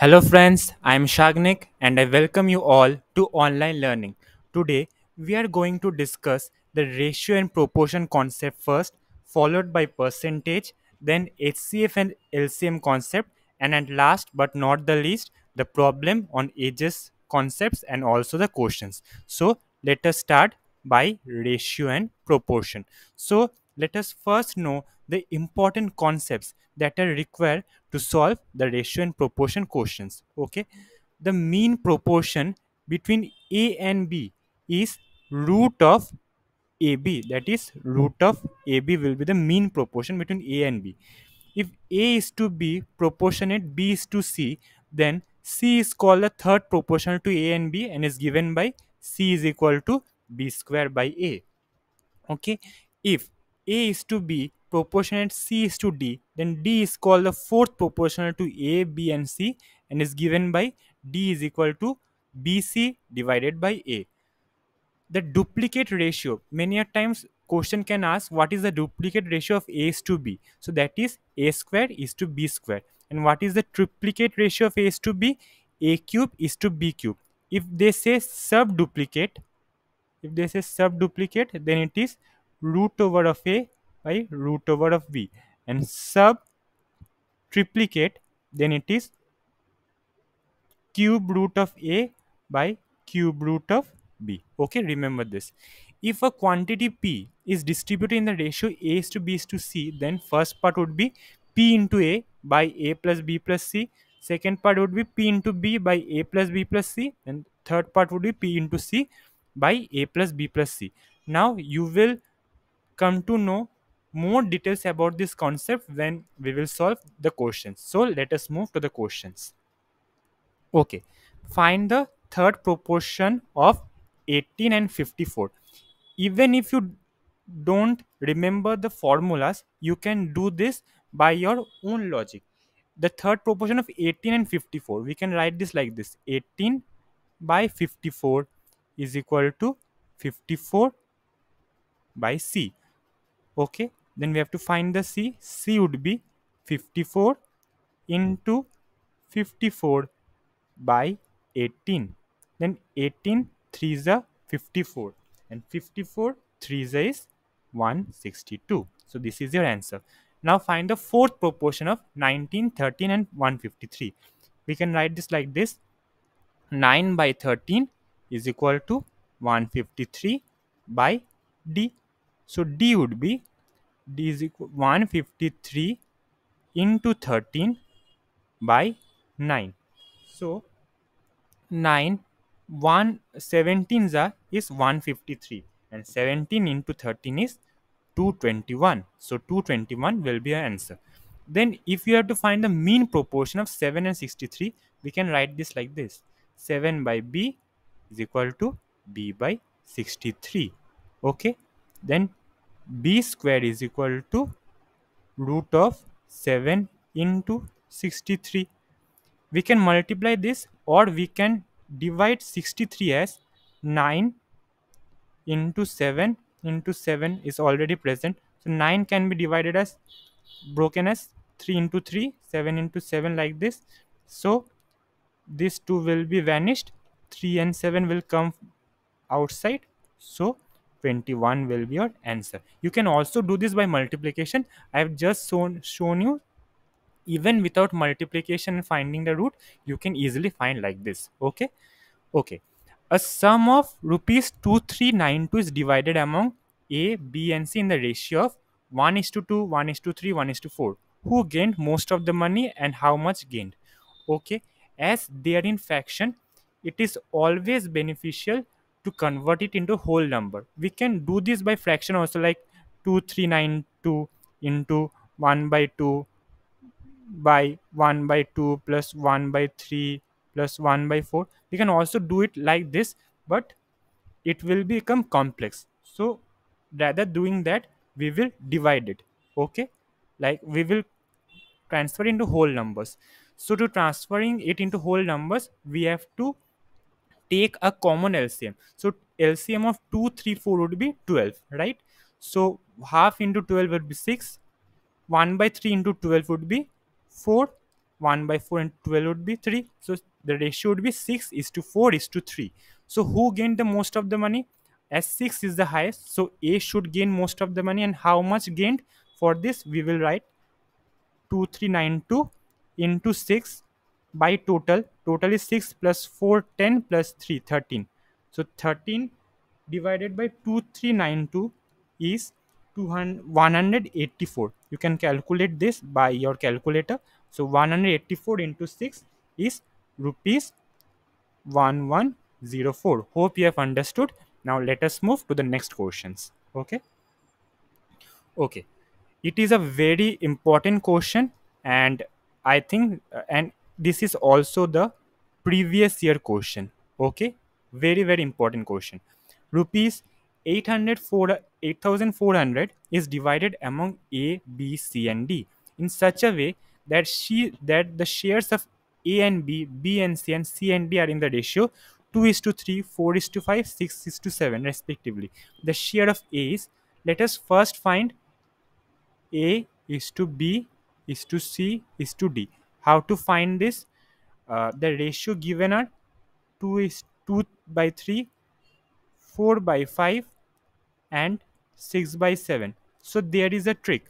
Hello, friends. I am Shagnik and I welcome you all to online learning. Today, we are going to discuss the ratio and proportion concept first, followed by percentage, then HCF and LCM concept, and at last but not the least, the problem on ages concepts and also the questions. So, let us start by ratio and proportion. So, let us first know the important concepts that are required to solve the ratio and proportion questions okay? The mean proportion between a and b is root of ab that is root of ab will be the mean proportion between a and b. If a is to b proportionate b is to c then c is called the third proportional to a and b and is given by c is equal to b square by a okay? If a is to b proportionate c is to d. Then d is called the fourth proportional to a b and c and is given by d is equal to bc divided by a. The duplicate ratio many a times question can ask what is the duplicate ratio of a is to b? So that is a square is to b square and what is the triplicate ratio of a is to b? A cube is to b cube. If they say sub duplicate if they say sub duplicate then it is root over of a by root over of b. And sub triplicate then it is cube root of a by cube root of b. Okay remember this. If a quantity p is distributed in the ratio a is to b is to c then first part would be p into a by a plus b plus c. Second part would be p into b by a plus b plus c. And third part would be p into c by a plus b plus c. Now you will come to know more details about this concept when we will solve the questions so let us move to the questions Okay, find the third proportion of 18 and 54. Even if you don't remember the formulas, you can do this by your own logic. The third proportion of 18 and 54, we can write this like this 18 by 54 is equal to 54 by C. Okay, then we have to find the C. C would be 54 into 54 by 18 then 18 3 is a 54 and 54 3 is 162 so this is your answer. Now find the fourth proportion of 19 13 and 153 we can write this like this. 9 by 13 is equal to 153 by d so d would be d is equal 153 into 13 by 9 so 9 1 17 is 153 and 17 into 13 is 221 so 221 will be our answer. Then if you have to find the mean proportion of 7 and 63 we can write this like this. 7 by b is equal to b by 63 okay then b square is equal to root of 7 into 63 we can multiply this or we can divide 63 as 9 into 7 into 7 is already present. So 9 can be divided as broken as 3 into 3 7 into 7 like this. So these 2 will be vanished. 3 and 7 will come outside. So 21 will be your answer. You can also do this by multiplication. I have just shown shown you even without multiplication and finding the root you can easily find like this. Okay? Okay. A sum of rupees 2392 is divided among a b and c in the ratio of 1 is to 2 1 is to 3 1 is to 4 who gained most of the money and how much gained? Okay. As they are in fraction it is always beneficial to convert it into whole number. We can do this by fraction also like 2392 into 1 by 2 by 1 by 2 plus 1 by 3 plus 1 by 4 we can also do it like this but it will become complex. So rather doing that we will divide it. Okay? Like we will transfer into whole numbers. So to transferring it into whole numbers we have to take a common lcm so lcm of 2 3 4 would be 12 right? So half into 12 would be 6 1 by 3 into 12 would be 4 1 by 4 into 12 would be 3 so the ratio would be 6 is to 4 is to 3 so who gained the most of the money? As 6 is the highest. So a should gain most of the money. And how much gained? For this we will write 2392 into 6 by total total is 6 plus 4 10 plus 3 13 so 13 divided by 2392 is 184 you can calculate this by your calculator. So 184 into 6 is rupees 1104 hope you have understood. Now let us move to the next questions. Okay? Okay. It is a very important question and i think uh, and this is also the previous year question okay? Very very important question. Rupees 804 8400 is divided among a b c and d in such a way that she that the shares of a and b b and c and c and d are in the ratio 2 is to 3 4 is to 5 6 is to 7 respectively. The share of a is let us first find a is to B is to C is to D. How to find this? Uh, the ratio given are 2 is 2 by 3, 4 by 5 and 6 by 7. So there is a trick.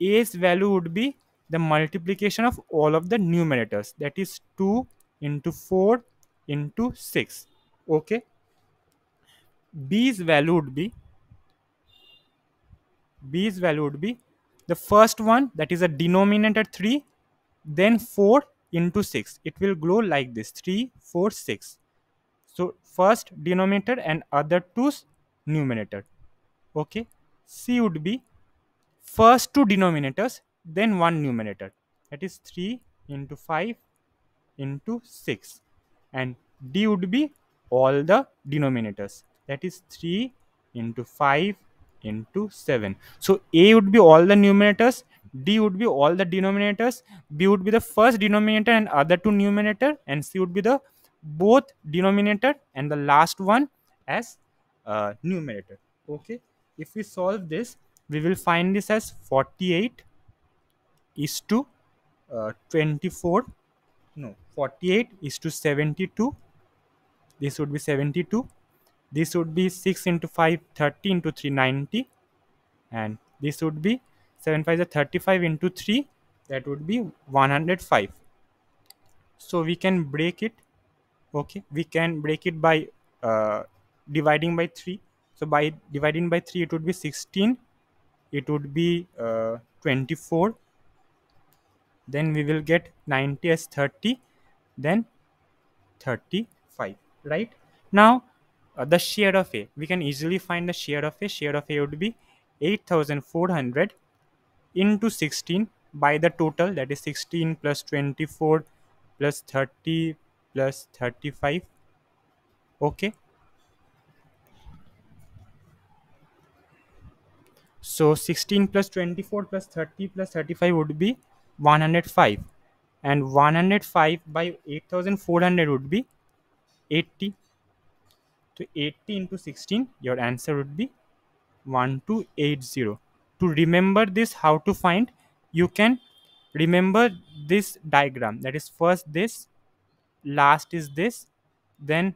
A's value would be the multiplication of all of the numerators that is 2 into 4 into 6 okay b's value would be b's value would be the first one that is a denominator 3 then 4 into 6 it will grow like this. 3 4 6 so first denominator and other two's numerator. Okay? C would be first two denominators then one numerator. That is 3 into 5 into 6 and d would be all the denominators. That is 3 into 5 into 7 so a would be all the numerators d would be all the denominators b would be the first denominator and other two numerator and c would be the both denominator and the last one as uh, numerator. Okay? If we solve this we will find this as 48 is to uh, 24 no 48 is to 72 this would be 72 this would be 6 into 5 30 into 3 90 and this would be 7 5 is 35 into 3 that would be 105 so we can break it. Okay we can break it by uh, dividing by 3 so by dividing by 3 it would be 16 it would be uh, 24 then we will get 90 as 30 then 35 right? Now uh, the share of a. We can easily find the share of a. Share of a would be 8400 into 16 by the total that is 16 plus 24 plus 30 plus 35 okay? So 16 plus 24 plus 30 plus 35 would be 105 and 105 by 8400 would be 80 to 80 into 16 your answer would be 1280 to remember this how to find? You can remember this diagram. That is first this last is this then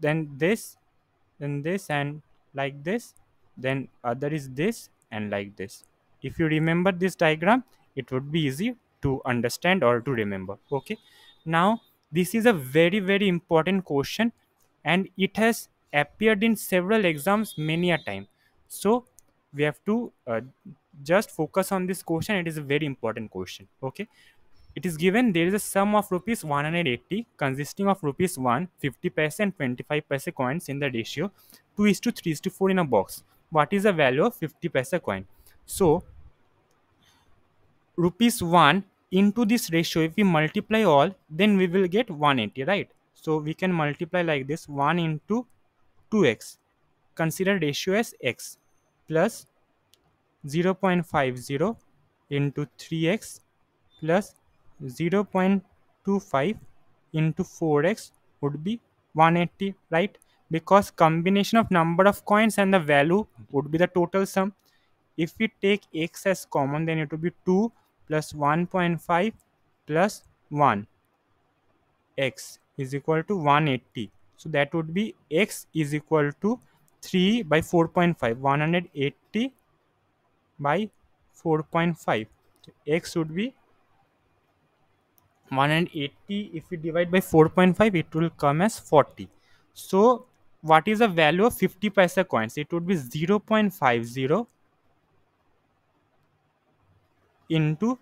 then this then this and like this then other is this and like this. If you remember this diagram it would be easy to understand or to remember. Okay. Now this is a very very important question and it has appeared in several exams many a time. So we have to uh, just focus on this question. It is a very important question okay? It is given there is a sum of rupees 180 consisting of rupees 1 50 paise and 25 paise coins in the ratio 2 is to 3 is to 4 in a box. What is the value of 50 paise coin? So rupees 1 into this ratio if we multiply all then we will get 180 right so we can multiply like this 1 into 2x. Consider ratio as x plus 0.50 into 3x plus 0.25 into 4x would be 180 right? Because combination of number of coins and the value would be the total sum. If we take x as common then it would be 2 plus 1.5 plus 1 x is equal to 180 so that would be x is equal to 3 by 4.5 180 by 4.5 so x would be 180 if we divide by 4.5 it will come as 40 so what is the value of 50 paisa coins? It would be 0.50 into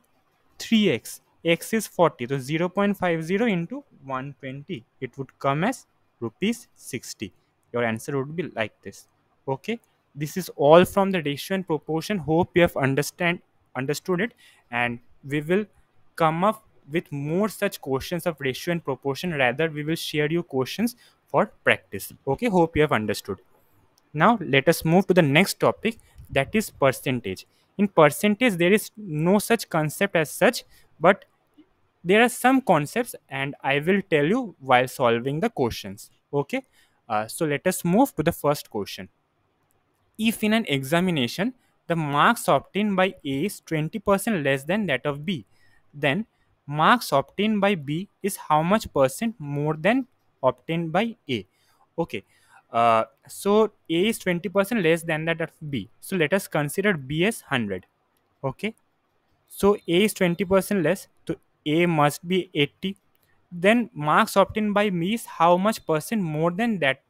3x x is 40 so 0.50 into 120 it would come as rupees 60 your answer would be like this. Okay? This is all from the ratio and proportion. Hope you have understand understood it. And we will come up with more such questions of ratio and proportion. Rather we will share you questions for practice. Okay? Hope you have understood. Now let us move to the next topic. That is percentage. In percentage there is no such concept as such. But there are some concepts and i will tell you while solving the questions. Okay? Uh, so let us move to the first question. If in an examination the marks obtained by a is 20% less than that of b then marks obtained by b is how much percent more than obtained by a? Okay. Uh, so a is 20% less than that of b. So let us consider b as 100 okay? So a is 20% less a must be 80 then marks obtained by me is how much percent more than that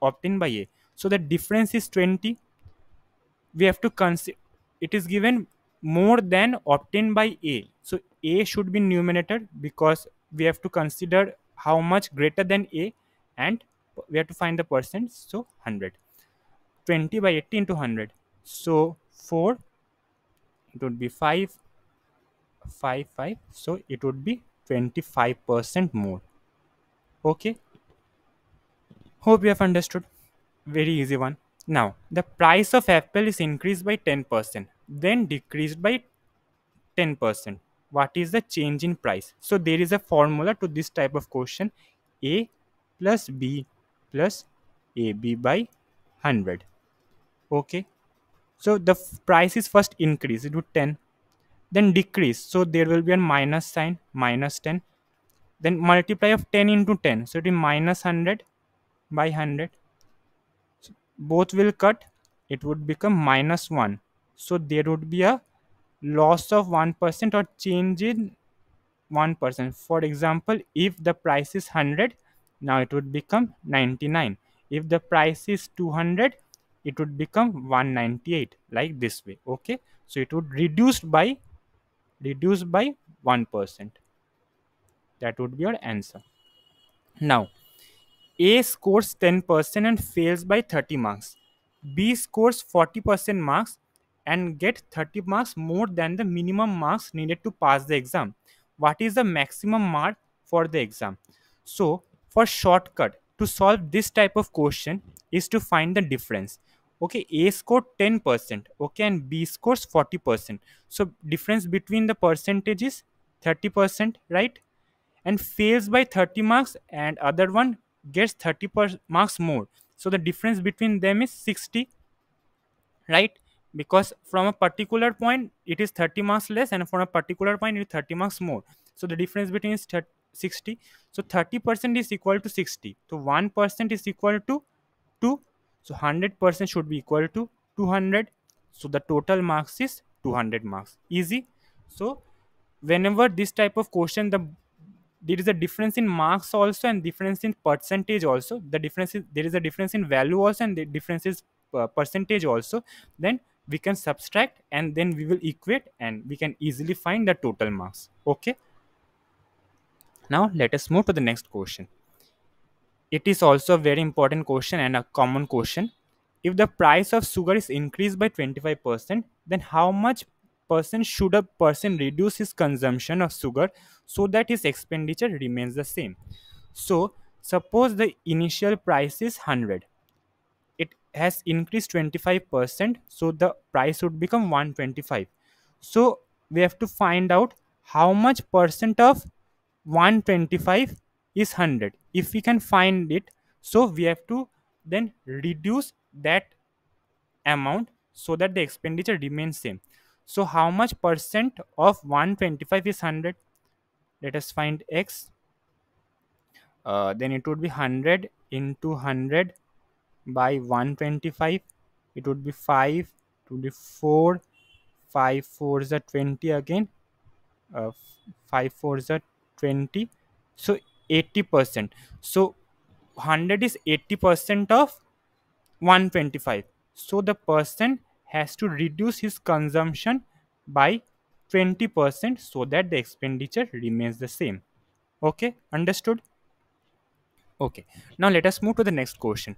obtained by a. So the difference is 20 we have to consider it is given more than obtained by a. So a should be numerator because we have to consider how much greater than a and we have to find the percent. So 100 20 by 80 into 100 so 4 it would be 5 5 5 so it would be 25% more. Okay? Hope you have understood. Very easy one. Now the price of apple is increased by 10% then decreased by 10% what is the change in price? So there is a formula to this type of question. A plus b plus ab by 100 okay? So the price is first increased. To 10 then decrease. So there will be a minus sign minus 10 then multiply of 10 into 10 so it is minus 100 by 100 so both will cut. It would become minus 1 so there would be a loss of 1% or change in 1% for example if the price is 100 now it would become 99 if the price is 200 it would become 198 like this way. Okay? So it would reduce by reduced by 1% that would be your answer. Now a scores 10% and fails by 30 marks. B scores 40% marks and get 30 marks more than the minimum marks needed to pass the exam. What is the maximum mark for the exam? So for shortcut to solve this type of question is to find the difference okay a scored 10% okay and b scores 40% so difference between the percentage is 30% right? And fails by 30 marks and other one gets 30 per- marks more. So the difference between them is 60 right? Because from a particular point it is 30 marks less and from a particular point it is 30 marks more. So the difference between is 30, 60 so 30% is equal to 60 so 1% is equal to 2 so 100% should be equal to 200 so the total marks is 200 marks. Easy. So whenever this type of question the there is a difference in marks also and difference in percentage also. The difference is there is a difference in value also and the difference is uh, percentage also. Then we can subtract and then we will equate and we can easily find the total marks. Okay? Now let us move to the next question it is also a very important question and a common question. If the price of sugar is increased by 25% then how much percent should a person reduce his consumption of sugar so that his expenditure remains the same? So suppose the initial price is 100 it has increased 25% so the price would become 125 so we have to find out how much percent of 125 is 100 if we can find it so we have to then reduce that amount so that the expenditure remains same. So how much percent of 125 is 100 let us find x. Uh, then it would be 100 into 100 by 125 it would be 5 it would be 4 5 4 is a 20 again. Uh, 5 4 is a 20 so 80 percent. So 100 is 80 percent of 125 so the person has to reduce his consumption by 20 percent so that the expenditure remains the same. Okay understood? Okay now let us move to the next question.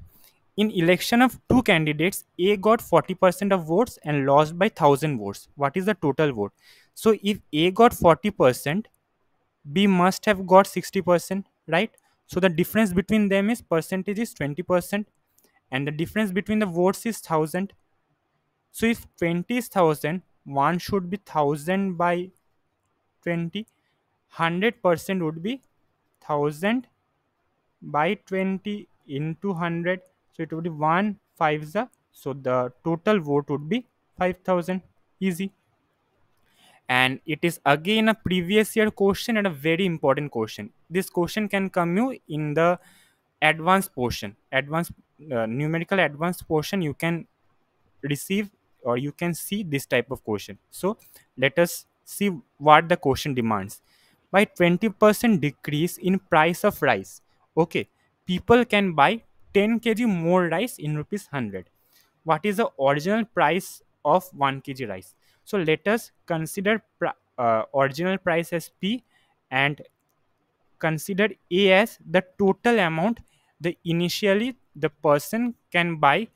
In election of two candidates a got 40% of votes and lost by 1000 votes. What is the total vote? So if a got 40% b must have got 60% right? So the difference between them is percentage is 20% and the difference between the votes is 1000 so if 20 is 1000 one should be 1000 by 20 100% would be 1000 by 20 into 100 so it would be 1 5 so the total vote would be 5000 easy and it is again a previous year question and a very important question. This question can come you in the advanced portion. Advanced uh, numerical advanced portion you can receive or you can see this type of question. So let us see what the question demands. By 20% decrease in price of rice. Okay people can buy 10 kg more rice in rupees 100 what is the original price of 1 kg rice. So let us consider uh, original price as p and consider a as the total amount the initially the person can buy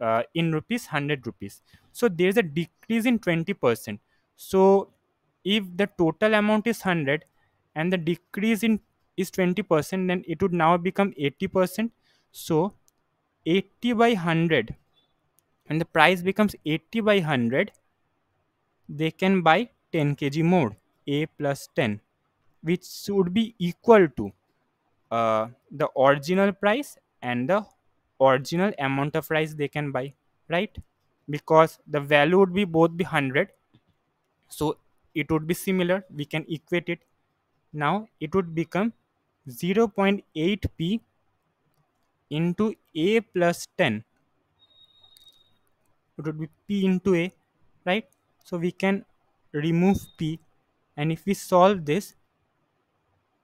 uh, in rupees 100 rupees. So there is a decrease in 20% so if the total amount is 100 and the decrease in is 20% then it would now become 80% so 80 by 100 and the price becomes 80 by 100 they can buy 10 kg more a plus 10 which would be equal to uh, the original price and the original amount of rice they can buy right? Because the value would be both be 100 so it would be similar. We can equate it. Now it would become 0.8p into a plus 10 it would be p into a right? So we can remove p and if we solve this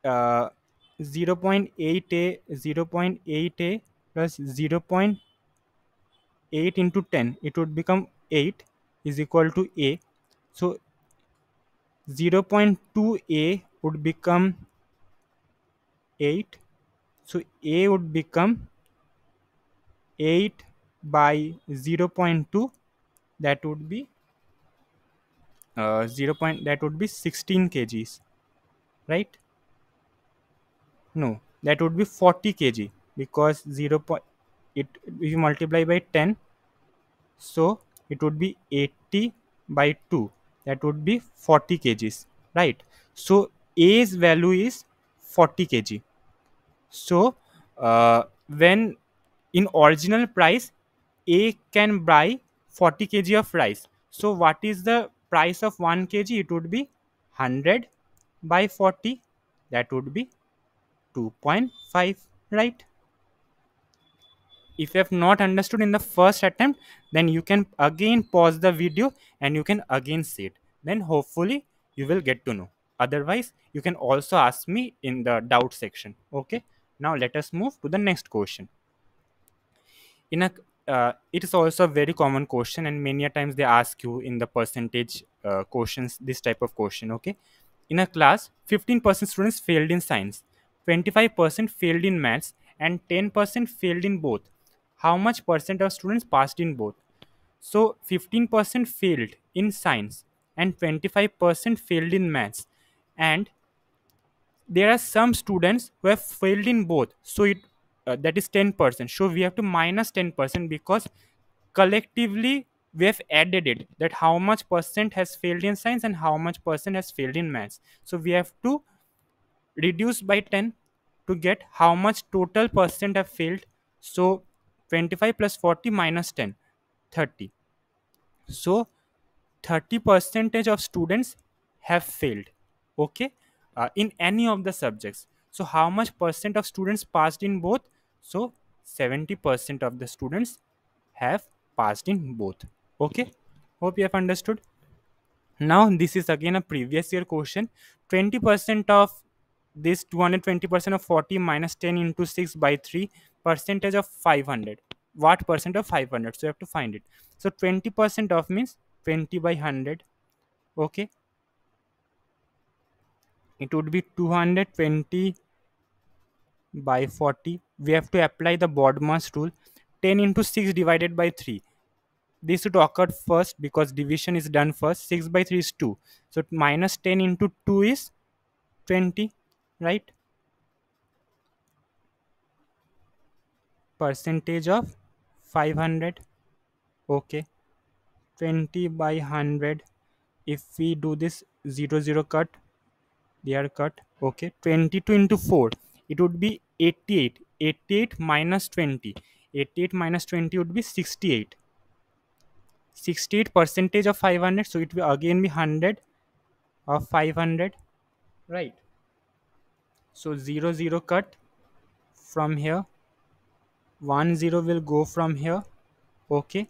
uh, 0.8a 0.8a plus 0.8 into 10 it would become 8 is equal to a. So 0.2a would become 8 so a would become 8 by 0.2 that would be uh, 0. Point, that would be 16 kgs right no that would be 40 kg because 0. Point, it if you multiply by 10 so it would be 80 by 2 that would be 40 kgs right so a's value is 40 kg so uh, when in original price a can buy 40 kg of rice. So what is the price of 1 kg? It would be 100 by 40 that would be 2.5 right? If you have not understood in the first attempt then you can again pause the video and you can again see it. Then hopefully you will get to know. Otherwise you can also ask me in the doubt section. Okay? Now let us move to the next question. In a uh, it is also a very common question and many a times they ask you in the percentage uh, questions this type of question okay? In a class 15% students failed in science 25% failed in maths and 10% failed in both. How much percent of students passed in both? So 15% failed in science and 25% failed in maths. And there are some students who have failed in both. So it uh, that is 10% so we have to minus 10% because collectively we have added it that how much percent has failed in science and how much percent has failed in maths. So we have to reduce by 10 to get how much total percent have failed. So 25 plus 40 minus 10 30 so 30 percentage of students have failed okay uh, in any of the subjects. So how much percent of students passed in both so 70 percent of the students have passed in both. Okay? Hope you have understood. Now this is again a previous year question. 20 percent of this 220 percent of 40 minus 10 into 6 by 3 percentage of 500 what percent of 500 so you have to find it. So 20 percent of means 20 by 100 okay? It would be 220 by 40 we have to apply the BODMAS rule. 10 into 6 divided by 3 this should occur first because division is done first. 6 by 3 is 2 so minus 10 into 2 is 20 right? Percentage of 500 okay. 20 by 100 if we do this 0 0 cut. They are cut. Okay. 22 into 4 it would be 88 88 minus 20 88 minus 20 would be 68 68 percentage of 500 so it will again be 100 of 500 right? So 0 0 cut from here. 1 0 will go from here okay?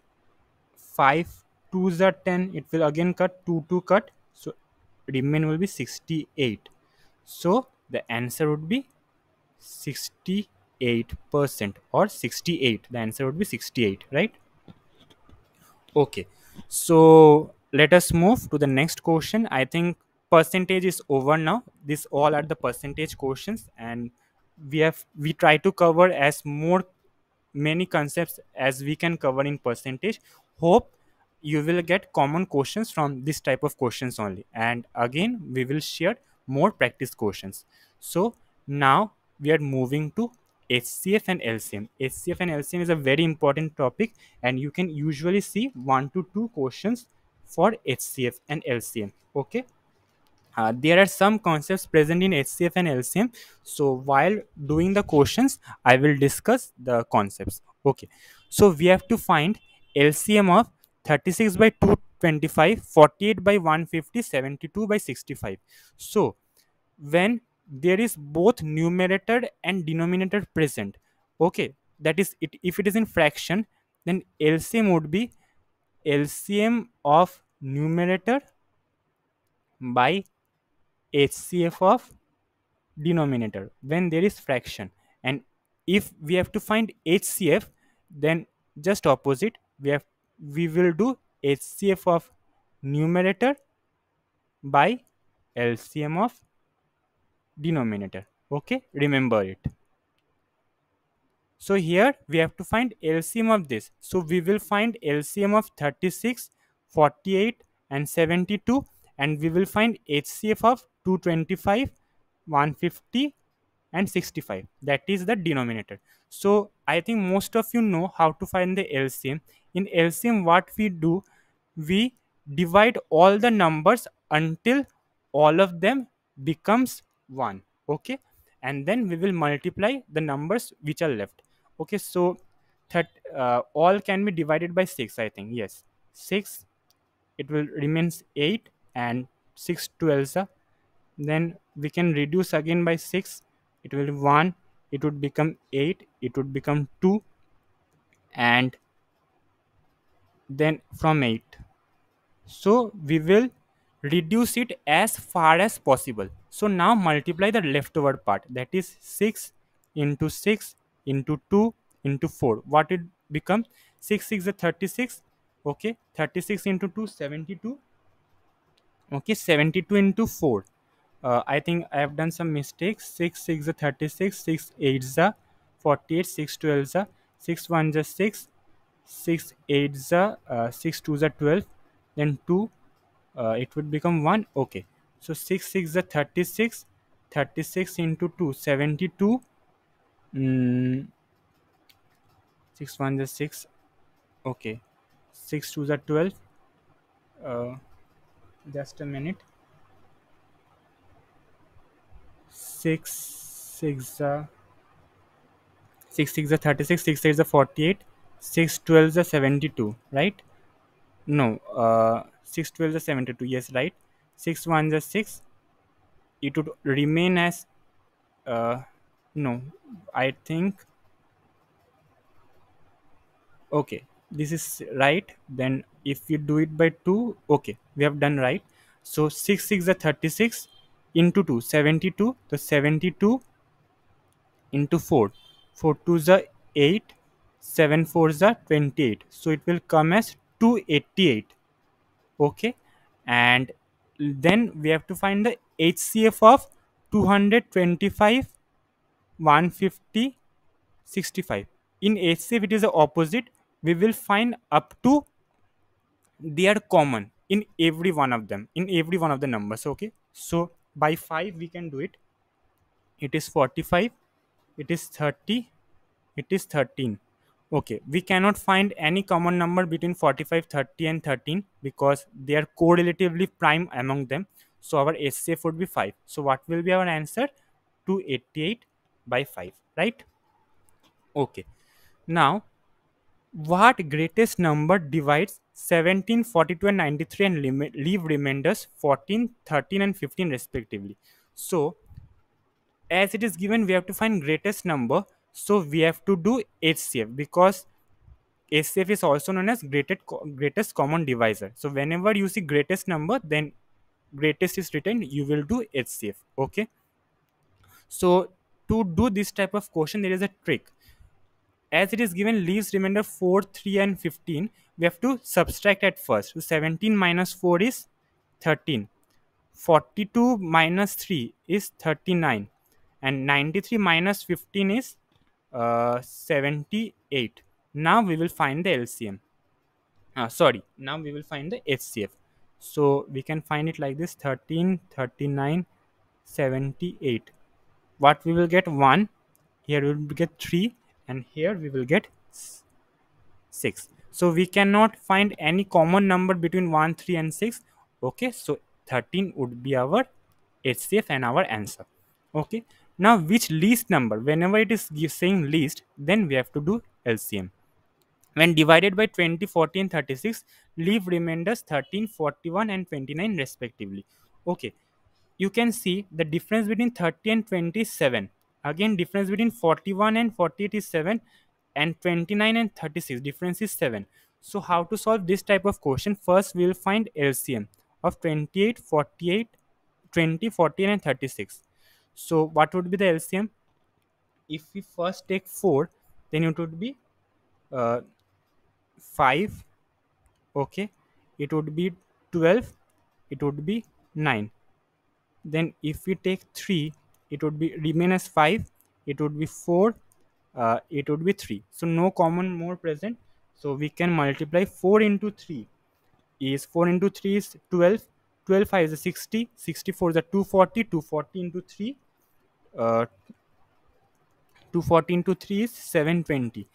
5 2s are 10 it will again cut 2 2 cut. So remain will be 68 so the answer would be 68% or 68 the answer would be 68 right? Okay so let us move to the next question. I think percentage is over now. This all are the percentage questions and we have we try to cover as more many concepts as we can cover in percentage. Hope you will get common questions from this type of questions only. And again we will share more practice questions. So now we are moving to HCF and LCM. HCF and LCM is a very important topic and you can usually see one to two questions for HCF and LCM. Okay. Uh, there are some concepts present in HCF and LCM. So while doing the questions, I will discuss the concepts. Okay. So we have to find LCM of 36 by 225, 48 by 150, 72 by 65. So when there is both numerator and denominator present. Okay that is it if it is in fraction then lcm would be lcm of numerator by hcf of denominator when there is fraction. And if we have to find hcf then just opposite we have we will do hcf of numerator by lcm of denominator. Okay remember it. So here we have to find LCM of this. So we will find LCM of 36 48 and 72 and we will find HCF of 225 150 and 65 that is the denominator. So I think most of you know how to find the LCM in LCM what we do we divide all the numbers until all of them becomes 1 okay? And then we will multiply the numbers which are left okay? So that uh, all can be divided by 6 i think yes. 6 it will remains 8 and 6 12 then we can reduce again by 6 it will be 1 it would become 8 it would become 2 and then from 8 so we will reduce it as far as possible so now multiply the leftover part that is 6 into 6 into 2 into 4 what it becomes? 6 6 is 36 okay? 36 into 2 72 okay? 72 into 4 uh, i think i have done some mistakes. 6 6 is 36 6 8 is 48 6 12 is 6 1 is 6 6 8 is uh, 6 2 is 12 then 2 uh, it would become 1 okay so 6 6 is 36 36 into 2 72 mm, 6 1 is 6 okay. 6 2 is 12 uh, just a minute. 6 6 uh, 6 6 is 36 6 8 is 48 6 12 is 72 right? No uh, 6 12 is 72 yes right 6 1 is 6 it would remain as uh, no i think okay this is right then if you do it by 2 okay we have done right. So 6 6 is 36 into 2 72 the 72 into 4 4 2 is 8 7 4 is 28 so it will come as 288 okay and then we have to find the hcf of 225 150 65 in hcf it is the opposite. We will find up to they are common in every one of them in every one of the numbers okay? So by 5 we can do it. It is 45 it is 30 it is 13 okay we cannot find any common number between 45 30 and 13 because they are correlatively prime among them. So our HCF would be 5 so what will be our answer? 288 by 5 right? Okay. Now what greatest number divides 17 42 and 93 and leave remainders 14 13 and 15 respectively? So as it is given we have to find greatest number so we have to do hcf because hcf is also known as greatest greatest common divisor. So whenever you see greatest number then greatest is written you will do hcf okay? So to do this type of question there is a trick. As it is given leaves remainder 4 3 and 15 we have to subtract at first. So 17 minus 4 is 13 42 minus 3 is 39 and 93 minus 15 is uh, 78 now we will find the lcm uh, sorry. Now we will find the hcf so we can find it like this 13 39 78 what we will get? 1 here we will get 3 and here we will get 6 so we cannot find any common number between 1 3 and 6 okay so 13 would be our hcf and our answer. Okay now which least number? Whenever it is saying least then we have to do lcm when divided by 20 40 and 36 leave remainders 13 41 and 29 respectively. Okay. You can see the difference between 30 and 27 again difference between 41 and 48 is 7 and 29 and 36 difference is 7 so how to solve this type of question? First we will find lcm of 28 48 20 14 and 36 so what would be the lcm if we first take 4 then it would be uh, 5 okay. It would be 12 it would be 9 then if we take 3 it would be remain as 5 it would be 4 uh, it would be 3 so no common more present. So we can multiply 4 into 3 is 4 into 3 is 12 12 5 is a 60 64 is a 240 240 into 3 uh, 240 into 3 is 720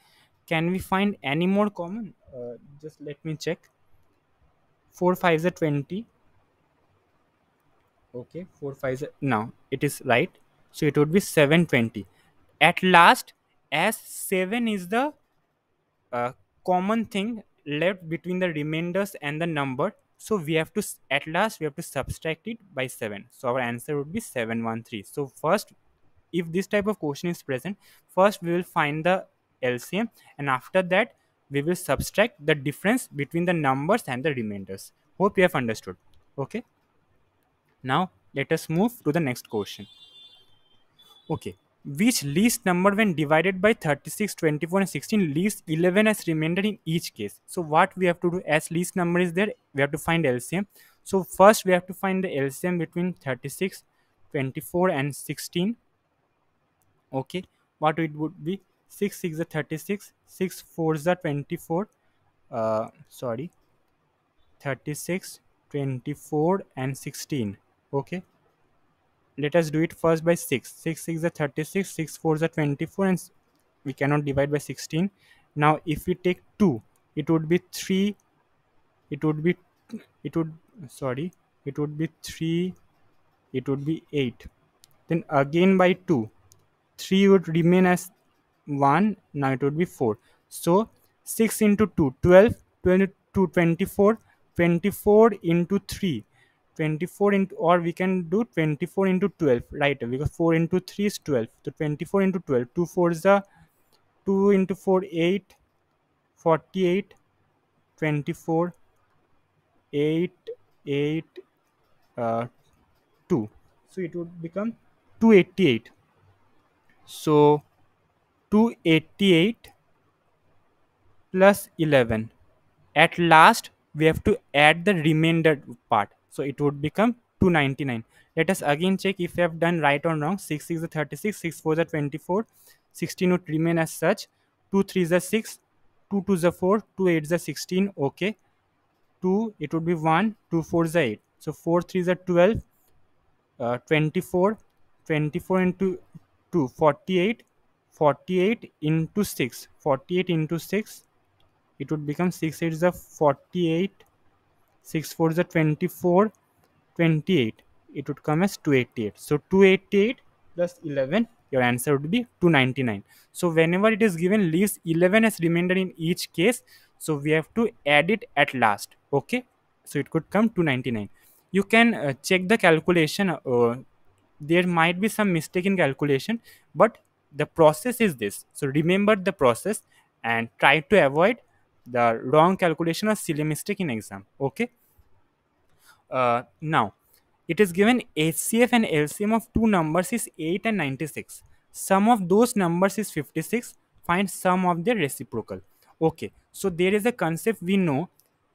can we find any more common? Uh, just let me check. 4 5 is a 20 okay 4 5 is a, now it is right. So it would be 720 at last as 7 is the uh, common thing left between the remainders and the number so we have to at last we have to subtract it by 7 so our answer would be 713 so first if this type of question is present first we will find the lcm and after that we will subtract the difference between the numbers and the remainders. Hope you have understood. Okay? Now let us move to the next question. Okay. Which least number when divided by 36 24 and 16 leaves 11 as remainder in each case? So what we have to do as least number is there we have to find lcm so first we have to find the lcm between 36 24 and 16 okay what it would be? 6 6 is 36 6 4 is 24 uh sorry. 36 24 and 16 okay. Let us do it first by 6 6 6 is 36 6 4 is 24 and we cannot divide by 16 now if we take 2 it would be 3 it would be it would sorry it would be 3 it would be 8 then again by 2 3 would remain as 1 now it would be 4 so 6 into 2 12 22 24 24 into 3 24 into or we can do 24 into 12 right? Because 4 into 3 is 12 so 24 into 12 2 4 is the 2 into 4 8 48 24 8 8 uh, 2 so it would become 288 so 288 plus 11 at last we have to add the remainder part. So it would become 299 let us again check if we have done right or wrong. 6 6 is 36 6 4 is 24 16 would remain as such. 2 3 is 6 2 2 is 4 2 8 is 16 okay. 2 it would be 1 2 4 is 8 so 4 3 is 12 uh, 24 24 into 2 48 48 into 6 48 into 6 it would become 6 8 is a 48 6 4 is a 24 28 it would come as 288 so 288 plus 11 your answer would be 299 so whenever it is given leaves 11 as remainder in each case. So we have to add it at last. Okay? So it could come 299 you can uh, check the calculation uh, there might be some mistake in calculation but the process is this. So remember the process and try to avoid the wrong calculation or silly mistake in exam okay? Uh, now it is given HCF and LCM of two numbers is 8 and 96 sum of those numbers is 56 find sum of their reciprocal. Okay so there is a concept we know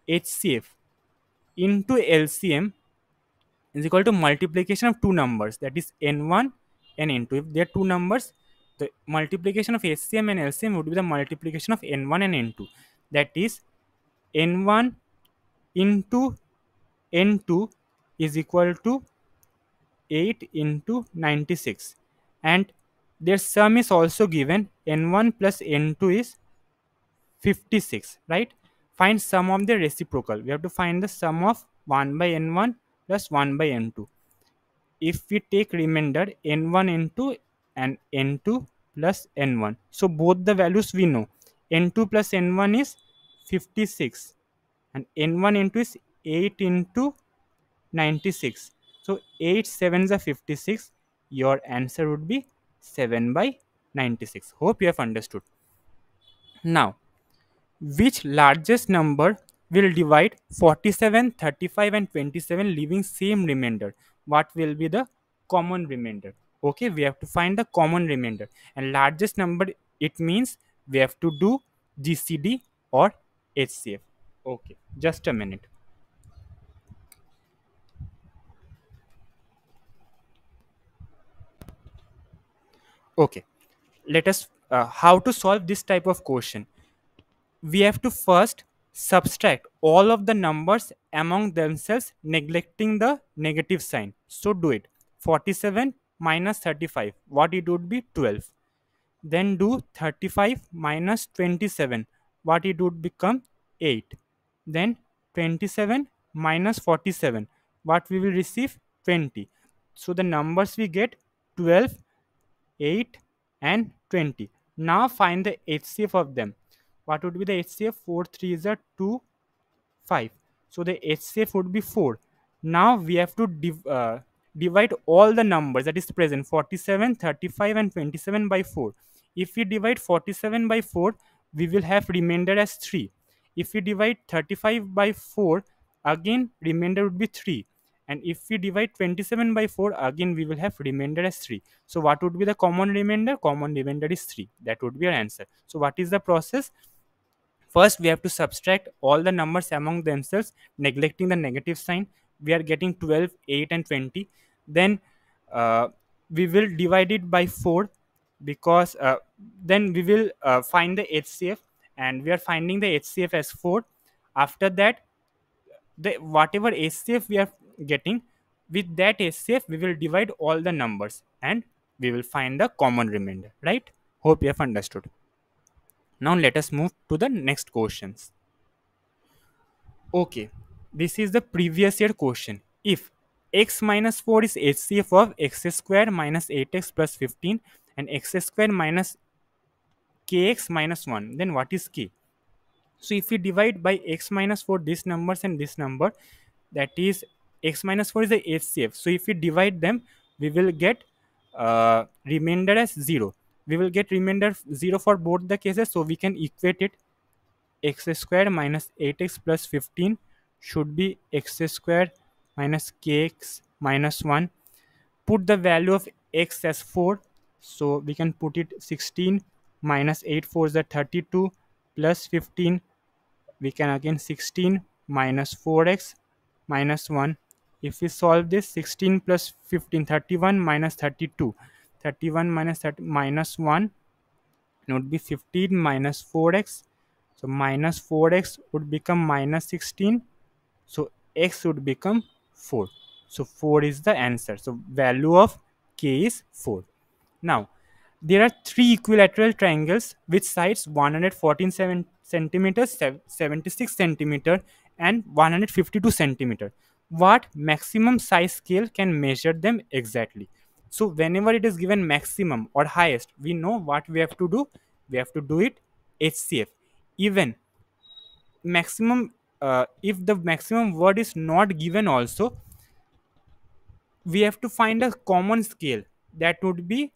HCF into LCM is equal to multiplication of two numbers. That is n1 and n2 if there are two numbers the multiplication of HCM and LCM would be the multiplication of n1 and n2 that is n1 into n2 is equal to 8 into 96 and their sum is also given. N1 plus n2 is 56 right? Find sum of the reciprocal. We have to find the sum of 1 by n1 plus 1 by n2 if we take remainder n1 n2 and n2 plus n1 so both the values we know. N2 plus n1 is 56 and n1 n2 is 8 into 96 so 8 7s are 56 your answer would be 7 by 96 hope you have understood. Now which largest number will divide 47 35 and 27 leaving same remainder. What will be the common remainder? Okay we have to find the common remainder. And largest number it means we have to do gcd or hcf okay just a minute. Okay let us uh, how to solve this type of question. We have to first subtract all of the numbers among themselves neglecting the negative sign. So do it. 47 minus 35 what it would be? 12 then do 35 minus 27 what it would become? 8 then 27 minus 47 what we will receive? 20 so the numbers we get 12 8 and 20 now find the hcf of them what would be the hcf 4 3 is a 2 5 so the hcf would be 4 now we have to div, uh, divide all the numbers that is present 47 35 and 27 by 4 if we divide 47 by 4 we will have remainder as 3 if we divide 35 by 4 again remainder would be 3 and if we divide 27 by 4 again we will have remainder as 3 so what would be the common remainder? Common remainder is 3 that would be our answer. So what is the process first we have to subtract all the numbers among themselves neglecting the negative sign. We are getting 12 8 and 20 then uh, we will divide it by 4 because uh, then we will uh, find the hcf and we are finding the hcf as 4 after that the whatever hcf we are getting with that hcf we will divide all the numbers and we will find the common remainder right? Hope you have understood now let us move to the next questions okay this is the previous year question if x minus 4 is hcf of x square minus 8x plus 15 and x square minus kx minus 1 then what is k so if we divide by x minus 4 these numbers and this number that is x minus 4 is the HCF. So if we divide them, we will get uh, remainder as 0. We will get remainder 0 for both the cases. So we can equate it x square minus 8x plus 15 should be x square minus kx minus 1. Put the value of x as 4. So we can put it 16 minus 8 4 is the 32 plus 15 we can again 16 minus 4x minus 1 if we solve this 16 plus 15 31 minus 32 31 minus 30 minus 1 it would be 15 minus 4x so minus 4x would become minus 16 so x would become 4 so 4 is the answer. So value of k is 4 now there are three equilateral triangles with sides 114 centimeters 76 centimeter and 152 centimeter. What maximum size scale can measure them exactly so whenever it is given maximum or highest we know what we have to do. We have to do it hcf even maximum uh, if the maximum word is not given also we have to find a common scale that would be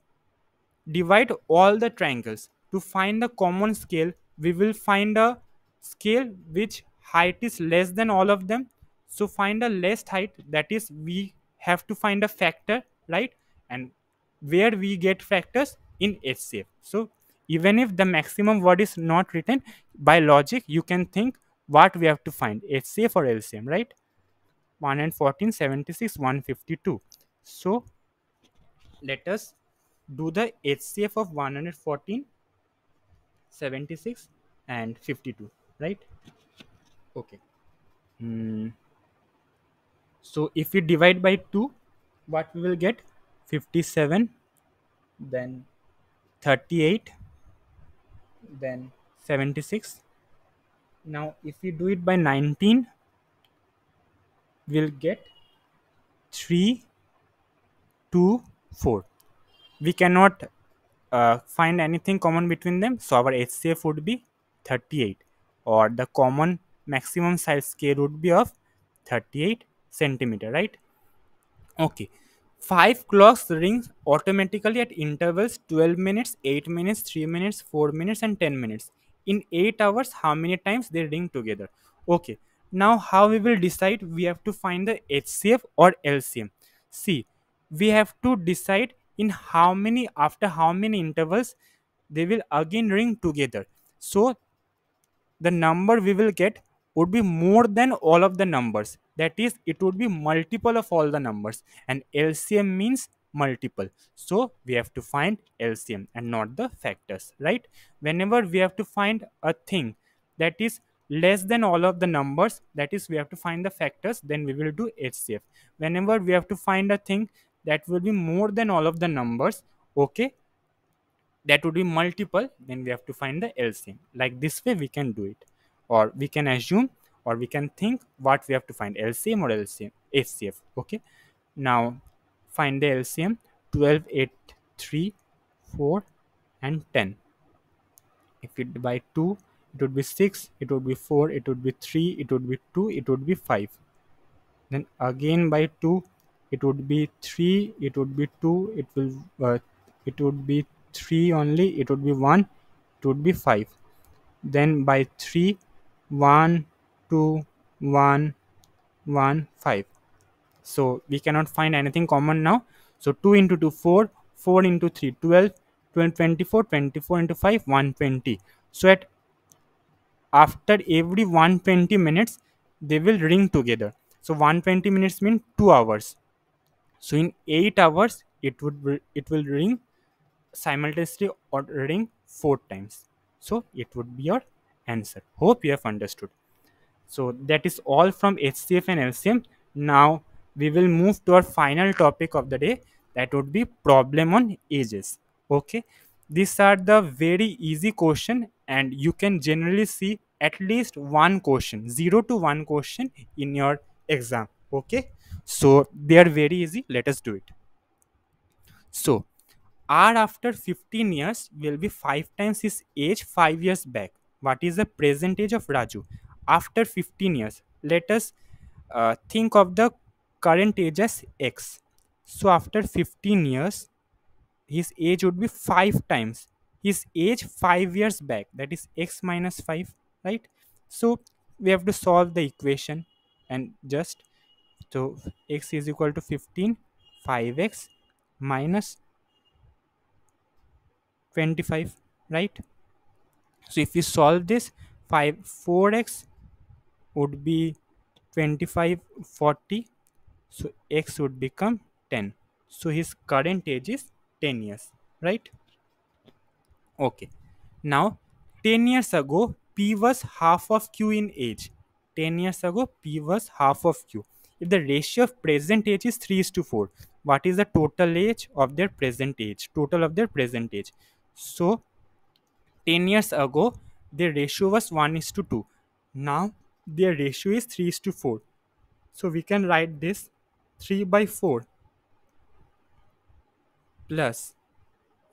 divide all the triangles. To find the common scale we will find a scale which height is less than all of them. So find a less height that is we have to find a factor right and where we get factors in HCF so even if the maximum word is not written by logic you can think what we have to find HCF or LCM right? 114 76 152 so let us do the HCF of 114 76 and 52 right? Okay. Mm. so if we divide by 2 what we will get 57 then 38 then 76 now if we do it by 19 we'll get 3 2 4 we cannot uh, find anything common between them so our hcf would be 38 or the common maximum size scale would be of 38 centimeter right? Okay five clocks ring automatically at intervals 12 minutes 8 minutes 3 minutes 4 minutes and 10 minutes. In 8 hours how many times they ring together? Okay now how we will decide we have to find the hcf or lcm see we have to decide in how many after how many intervals they will again ring together. So the number we will get would be more than all of the numbers. That is it would be multiple of all the numbers. And lcm means multiple. So we have to find lcm and not the factors right? Whenever we have to find a thing that is less than all of the numbers that is we have to find the factors then we will do hcf whenever we have to find a thing that will be more than all of the numbers okay that would be multiple then we have to find the LCM like this way we can do it or we can assume or we can think what we have to find LCM or LCM HCF okay now find the LCM 12 8 3 4 and 10 if it by 2 it would be 6 it would be 4 it would be 3 it would be 2 it would be 5 then again by 2 it would be 3 it would be 2 it will uh, it would be 3 only it would be 1 it would be 5 then by 3 1 2 1 1 5 so we cannot find anything common now. So 2 into 2 4 4 into 3 12 12 24 24 into 5 120 so at after every 120 minutes they will ring together. So 120 minutes mean 2 hours. So in 8 hours it would it will ring simultaneously or ring four times. So it would be your answer. Hope you have understood. So that is all from hcf and lcm now we will move to our final topic of the day. That would be problem on ages. Okay? These are the very easy question and you can generally see at least one question zero to one question in your exam. Okay? So they are very easy. Let us do it. So r after 15 years will be 5 times his age 5 years back what is the present age of Raju after 15 years. Let us uh, think of the current age as x. So after 15 years, his age would be 5 times his age 5 years back that is x minus 5 right so we have to solve the equation and just so x is equal to 15 5x minus 25 right so if we solve this 5 4x would be 25 40 so x would become 10 so his current age is 10 years right? Okay. Now 10 years ago p was half of q in age. 10 years ago p was half of q. If the ratio of present age is 3 is to 4 what is the total age of their present age? Total of their present age. So 10 years ago their ratio was 1 is to 2 now their ratio is 3 is to 4 so we can write this 3 by 4 plus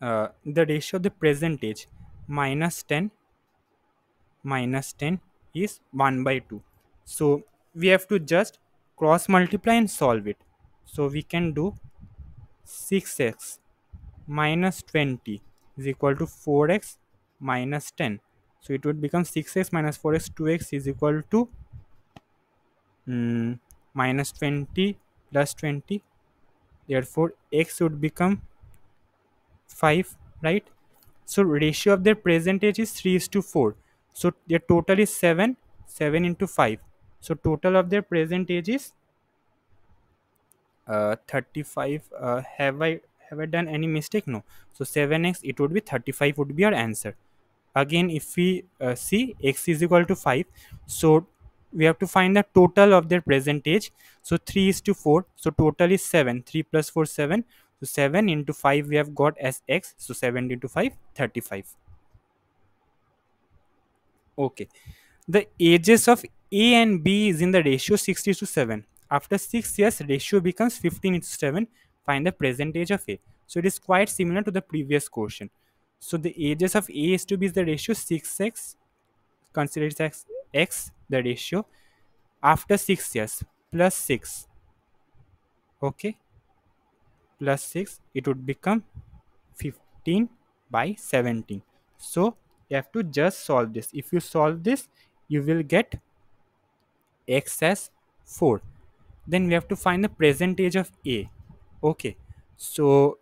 uh, the ratio of the present age minus 10 minus 10 is 1 by 2 so we have to just cross multiply and solve it. So we can do 6x minus 20 is equal to 4x minus 10 so it would become 6x minus 4x 2x is equal to mm, minus 20 plus 20 therefore x would become 5 right? So ratio of their present age is 3 is to 4 so their total is 7 7 into 5 so total of their present age is uh, 35 uh, have i have i done any mistake? No. So 7x it would be 35 would be our answer again if we uh, see x is equal to 5 so we have to find the total of their present age so 3 is to 4 so total is 7 3 plus 4 7 so 7 into 5 we have got as x. So 7 into 5 35 okay. The ages of a and b is in the ratio 60 to 7 after 6 years ratio becomes 15 into 7 find the present age of a. So it is quite similar to the previous question so the ages of a is to b is the ratio 6x consider it as x the ratio after 6 years plus 6 okay? Plus 6 it would become 15 by 17 so you have to just solve this. If you solve this you will get x as 4 then we have to find the present age of a. Okay? So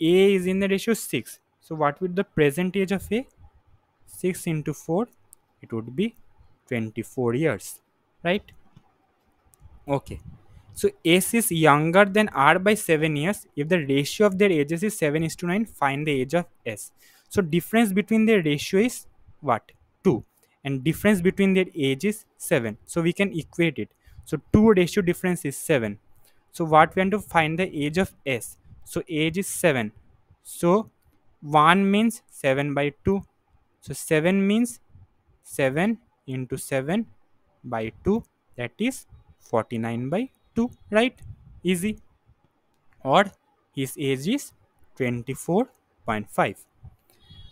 a is in the ratio 6 so what would the present age of a 6 into 4 it would be 24 years right okay so S is younger than R by 7 years. If the ratio of their ages is 7 is to 9, find the age of S. So difference between their ratio is what? 2. And difference between their age is 7. So we can equate it. So 2 ratio difference is 7. So what we want to find the age of S. So age is 7. So 1 means 7 by 2. So 7 means 7 into 7 by 2 that is 49 by 2 right? Easy. Or his age is 24.5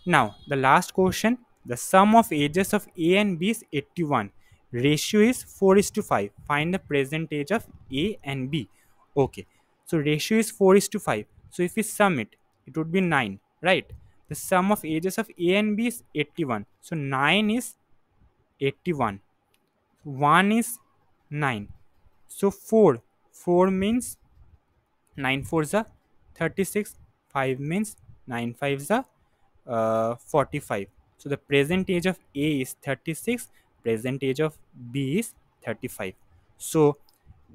now the last question. The sum of ages of a and b is 81 ratio is 4 is to 5 find the present age of a and b. Okay. So ratio is 4 is to 5 so if we sum it it would be 9 right. The sum of ages of a and b is 81 so 9 is 81 1 is 9 so 4 4 means 9 4 is 36 5 means 9 5 is uh, 45 so the present age of a is 36 present age of b is 35 so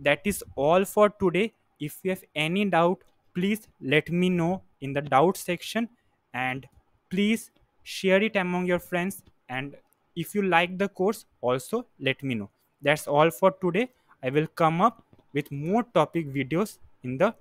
that is all for today. If you have any doubt please let me know in the doubt section and please share it among your friends. And if you like the course also let me know. That's all for today. I will come up with more topic videos in the